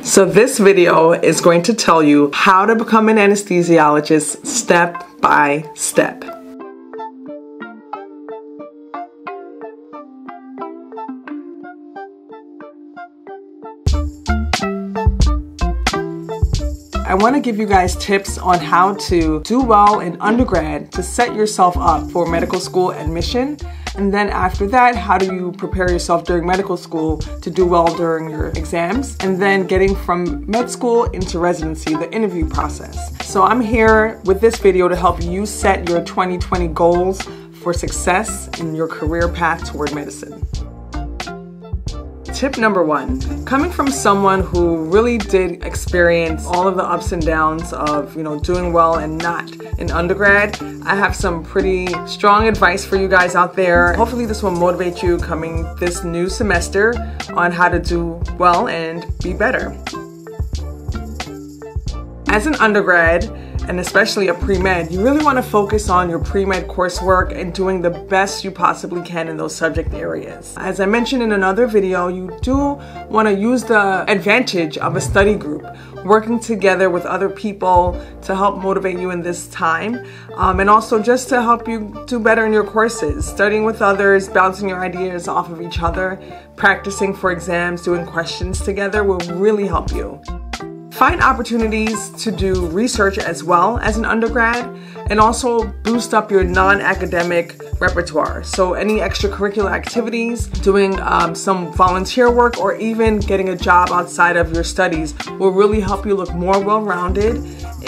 So this video is going to tell you how to become an anesthesiologist step by step. I want to give you guys tips on how to do well in undergrad to set yourself up for medical school admission. And then after that, how do you prepare yourself during medical school to do well during your exams? And then getting from med school into residency, the interview process. So I'm here with this video to help you set your 2020 goals for success in your career path toward medicine. Tip number one coming from someone who really did experience all of the ups and downs of, you know, doing well and not in undergrad, I have some pretty strong advice for you guys out there. Hopefully, this will motivate you coming this new semester on how to do well and be better. As an undergrad, and especially a pre-med, you really want to focus on your pre-med coursework and doing the best you possibly can in those subject areas. As I mentioned in another video, you do want to use the advantage of a study group, working together with other people to help motivate you in this time, um, and also just to help you do better in your courses. Studying with others, bouncing your ideas off of each other, practicing for exams, doing questions together will really help you. Find opportunities to do research as well as an undergrad and also boost up your non academic repertoire. So, any extracurricular activities, doing um, some volunteer work, or even getting a job outside of your studies will really help you look more well rounded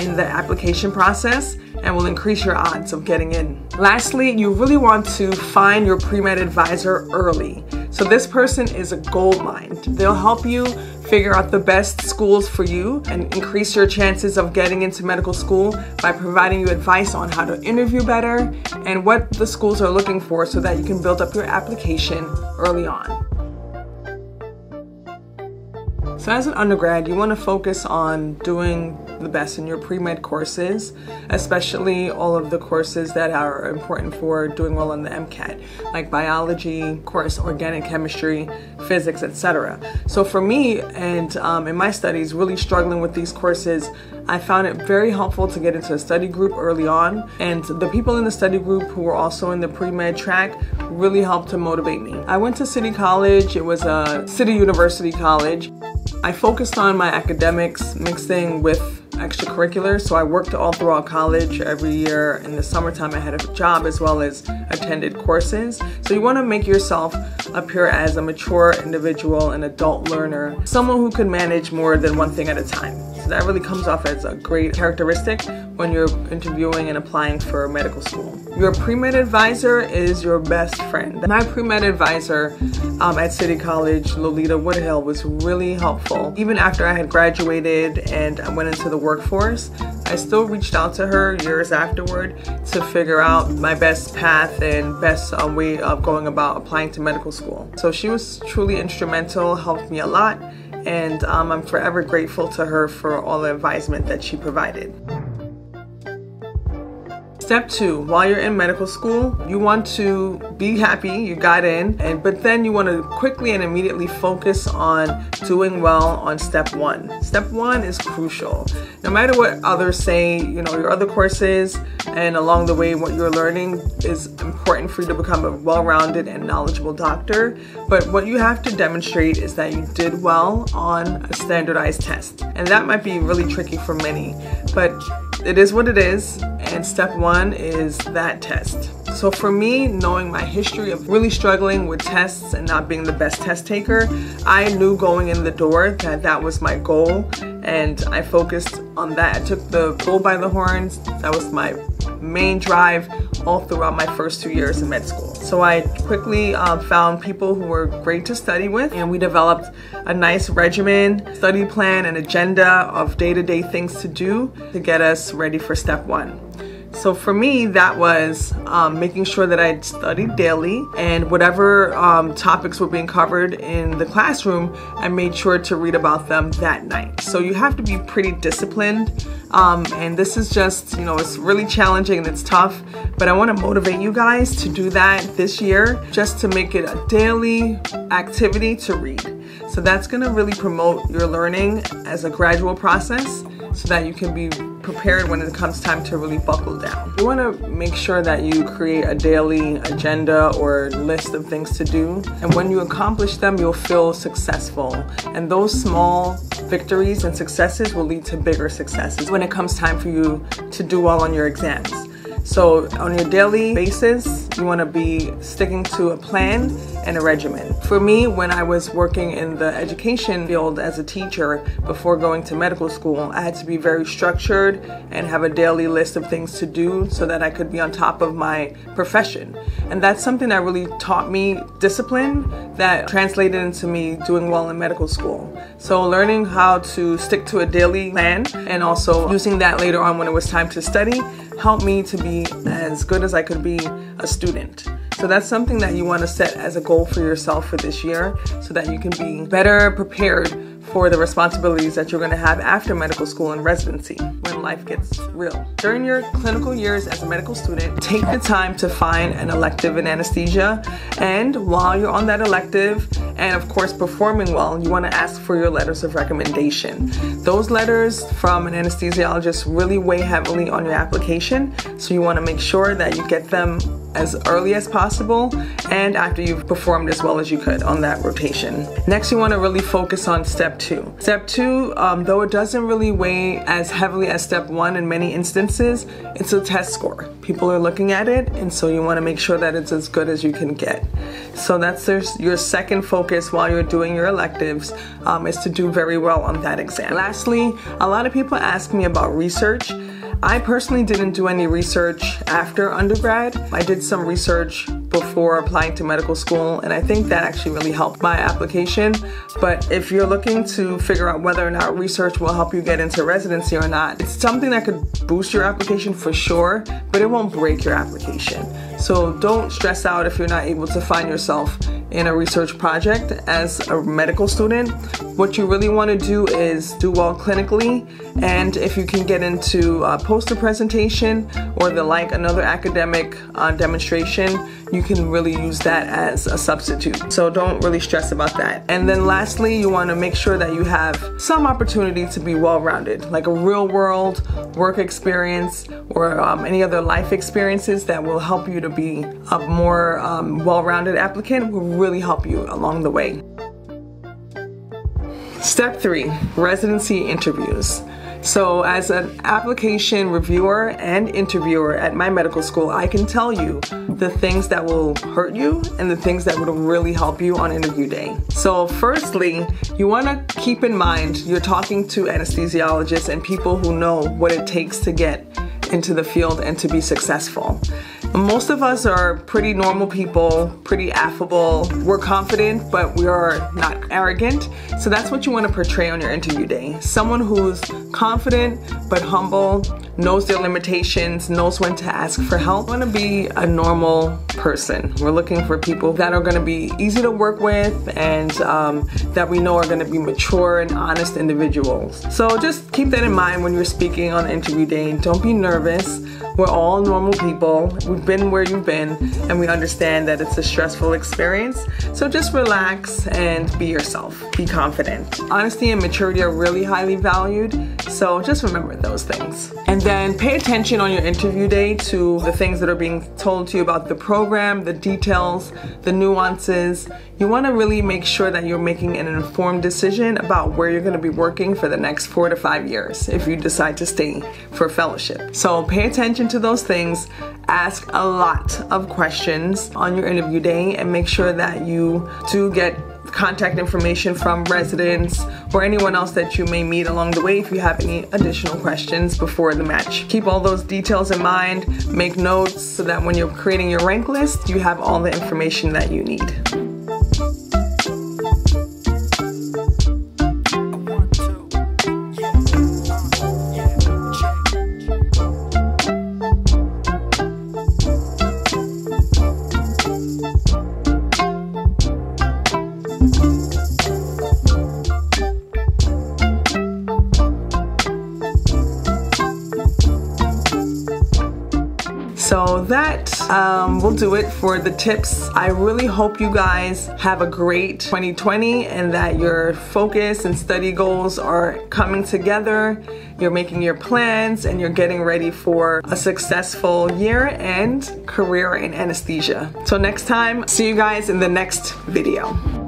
in the application process and will increase your odds of getting in. Lastly, you really want to find your pre med advisor early. So, this person is a gold mine. They'll help you figure out the best schools for you and increase your chances of getting into medical school by providing you advice on how to interview better and what the schools are looking for so that you can build up your application early on. So, as an undergrad, you want to focus on doing the best in your pre med courses, especially all of the courses that are important for doing well on the MCAT, like biology, course, organic chemistry, physics, etc. So, for me, and um, in my studies, really struggling with these courses, I found it very helpful to get into a study group early on, and the people in the study group who were also in the pre med track really helped to motivate me. I went to City College, it was a city university college. I focused on my academics, mixing with extracurriculars. So I worked all throughout college every year. In the summertime, I had a job as well as attended courses. So you want to make yourself appear as a mature individual, an adult learner, someone who can manage more than one thing at a time. So that really comes off as a great characteristic when you're interviewing and applying for medical school. Your pre-med advisor is your best friend. My pre-med advisor um, at City College, Lolita Woodhill, was really helpful. Even after I had graduated and I went into the workforce, I still reached out to her years afterward to figure out my best path and best um, way of going about applying to medical school. So she was truly instrumental, helped me a lot, and um, I'm forever grateful to her for all the advisement that she provided. Step two, while you're in medical school, you want to be happy you got in, and but then you want to quickly and immediately focus on doing well on step one. Step one is crucial. No matter what others say, you know, your other courses and along the way what you're learning is important for you to become a well-rounded and knowledgeable doctor. But what you have to demonstrate is that you did well on a standardized test. And that might be really tricky for many. But it is what it is, and step one is that test. So, for me, knowing my history of really struggling with tests and not being the best test taker, I knew going in the door that that was my goal, and I focused on that. I took the bull by the horns. That was my main drive all throughout my first two years in med school. So I quickly uh, found people who were great to study with, and we developed a nice regimen, study plan, and agenda of day to day things to do to get us ready for step one. So for me, that was um, making sure that I studied daily and whatever um, topics were being covered in the classroom, I made sure to read about them that night. So you have to be pretty disciplined. Um, and this is just, you know, it's really challenging and it's tough, but I want to motivate you guys to do that this year just to make it a daily activity to read. So that's going to really promote your learning as a gradual process so that you can be prepared when it comes time to really buckle down. You want to make sure that you create a daily agenda or list of things to do. And when you accomplish them, you'll feel successful. And those small victories and successes will lead to bigger successes when it comes time for you to do well on your exams. So on your daily basis, you want to be sticking to a plan and a regimen. For me, when I was working in the education field as a teacher before going to medical school, I had to be very structured and have a daily list of things to do so that I could be on top of my profession. And that's something that really taught me discipline that translated into me doing well in medical school. So learning how to stick to a daily plan and also using that later on when it was time to study helped me to be as good as I could be a student. So that's something that you want to set as a goal for yourself for this year so that you can be better prepared for the responsibilities that you're going to have after medical school and residency when life gets real. During your clinical years as a medical student, take the time to find an elective in anesthesia. And while you're on that elective, and of course performing well, you want to ask for your letters of recommendation. Those letters from an anesthesiologist really weigh heavily on your application, so you want to make sure that you get them as early as possible and after you've performed as well as you could on that rotation. Next, you want to really focus on step two. Step two, um, though it doesn't really weigh as heavily as step one in many instances, it's a test score. People are looking at it, and so you want to make sure that it's as good as you can get. So that's your second focus while you're doing your electives um, is to do very well on that exam. Lastly, a lot of people ask me about research. I personally didn't do any research after undergrad. I did some research before applying to medical school, and I think that actually really helped my application. But if you're looking to figure out whether or not research will help you get into residency or not, it's something that could boost your application for sure, but it won't break your application. So don't stress out if you're not able to find yourself in a research project as a medical student. What you really want to do is do well clinically, and if you can get into a poster presentation or the like, another academic uh, demonstration, you can really use that as a substitute. So don't really stress about that. And then lastly, you want to make sure that you have some opportunity to be well rounded, like a real world work experience or um, any other life experiences that will help you to be a more um, well rounded applicant will really help you along the way. Step three residency interviews. So, as an application reviewer and interviewer at my medical school, I can tell you the things that will hurt you and the things that would really help you on interview day. So, firstly, you want to keep in mind you're talking to anesthesiologists and people who know what it takes to get into the field and to be successful. Most of us are pretty normal people, pretty affable. We're confident, but we are not arrogant. So that's what you want to portray on your interview day. Someone who's confident but humble, knows their limitations, knows when to ask for help. want to be a normal person. We're looking for people that are going to be easy to work with and um, that we know are going to be mature and honest individuals. So just keep that in mind when you're speaking on interview day. Don't be nervous. We're all normal people. We've been where you've been, and we understand that it's a stressful experience. So just relax and be yourself. Be confident. Honesty and maturity are really highly valued, so just remember those things. And then pay attention on your interview day to the things that are being told to you about the program, the details, the nuances. You want to really make sure that you're making an informed decision about where you're going to be working for the next four to five years if you decide to stay for fellowship. So pay attention to those things. Ask a lot of questions on your interview day and make sure that you do get contact information from residents or anyone else that you may meet along the way if you have any additional questions before the match. Keep all those details in mind, make notes so that when you're creating your rank list, you have all the information that you need. That um, we'll do it for the tips. I really hope you guys have a great 2020 and that your focus and study goals are coming together. You're making your plans and you're getting ready for a successful year and career in anesthesia. So next time, see you guys in the next video.